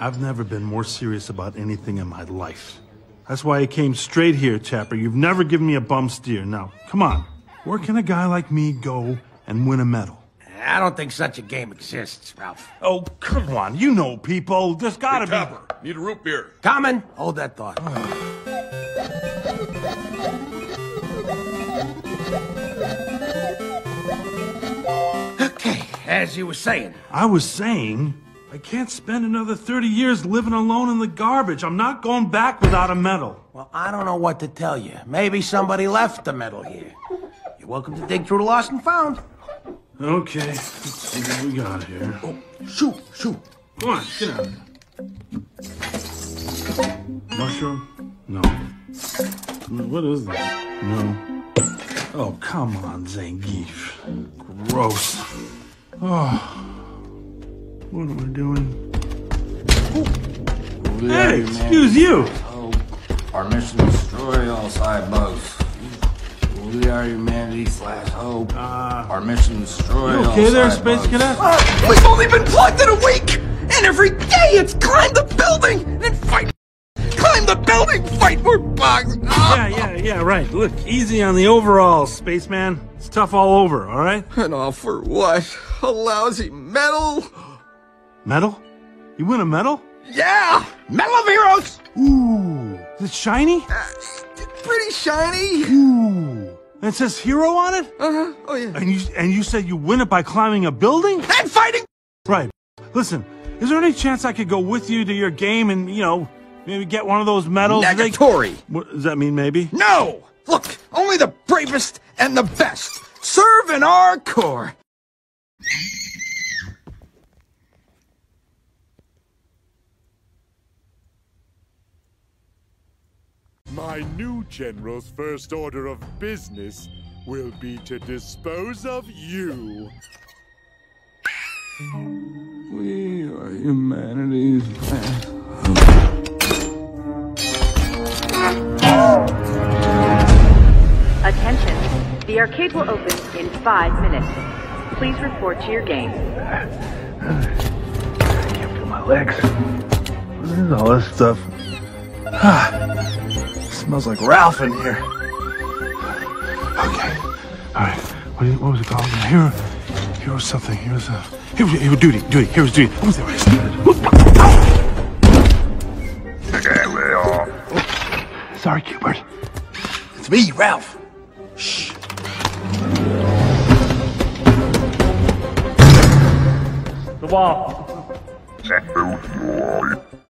I've never been more serious about anything in my life. That's why I came straight here, Tapper. You've never given me a bum steer. Now, come on. Where can a guy like me go and win a medal? I don't think such a game exists, Ralph. Oh, come on. You know people. There's gotta Hey, be. Tapper, need a root beer. Common, hold that thought. Oh. okay, as you were saying, I was saying, I can't spend another 30 years living alone in the garbage. I'm not going back without a medal. well, I don't know what to tell you. Maybe somebody left the medal here. You're welcome to dig through the lost and found. Okay, let's see what we got here. Oh, shoot, shoot. Come on, get out. Mushroom? No. What is that? No. Oh, come on, Zangief. Gross. Oh. What am I doing? Hey, excuse you. Oh, our mission to destroy all Cy-Bugs. We are humanity slash hope. Uh, our mission to destroy You all okay there, side Space bugs. Cadet? Uh, we've only been plugged in a week! And every day it's climb the building and fight. Climb the building, fight more bugs! Yeah, yeah, yeah, right. Look, easy on the overall, spaceman. It's tough all over, all right? And all for what? A lousy medal? Medal? You win a medal? Yeah! Medal of Heroes! Ooh. Is it shiny? Uh, pretty shiny. Ooh. And it says hero on it? Uh-huh. Oh, yeah. And you and you said you win it by climbing a building? And fighting! Right. Listen, is there any chance I could go with you to your game and, you know, maybe get one of those medals? They- What does that mean maybe? No! Look, only the bravest and the best serve in our corps. My new general's first order of business will be to dispose of you. We are humanity's last Attention. The arcade will open in five minutes. Please report to your game. I Can't feel my legs. What is all this stuff? Ah. Smells like Ralph in here. Okay. All right. What, you- what was it called? Hero. Hero something. Hero's uh, hero, hero duty. Duty. Hero's duty. What was that? Sorry, Cupid. It's me, Ralph. Shh. The wall.